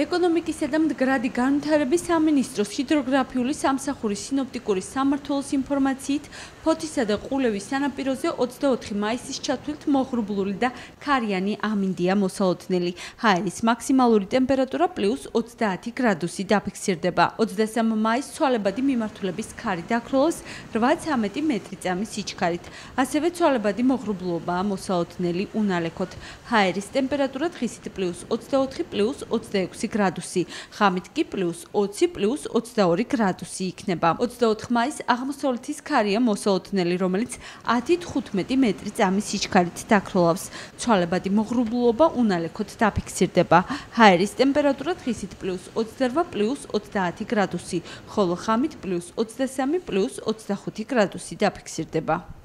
ეკონომიკისა და მდგრადი განვითარების სამინისტროს ჰიდროგრაფიული სამსახურის სინოპტიკური სამმართველოს ინფორმაციით, ფოთისა და ყულევის სანაპიროზე 24 მაისის ჩათვლით მოღრუბლული და ქარიანი ამინდია მოსალოდნელი. ჰაერის მაქსიმალური ტემპერატურა +30 გრადუსი დაფიქსირდება. 23 მაისს ცვალებადი მიმართულების ქარი დაქროლოს 8-13 მეტრიწამის სიჩქარით. ასევე ცვალებადი მოღრუბლულობაა მოსალოდნელი უნალექოთ. ჰაერის ტემპერატურა დღისით +24 +26 გრადუსი, ღამით კი +20 +22 გრადუსი იქნება. 24 მაისს აღმოსავლეთის ქარია მოსალოდნელი, რომელიც 10-15 მეტრი წამის სიჩქარით დაქროლავს. ცვალებადი მოღრუბლულობა უნალექოთ დაფიქსირდება. ჰაერის ტემპერატურა დღისით +28 +30 გრადუსი, ხოლო ღამით +23 +25 გრადუსი დაფიქსირდება.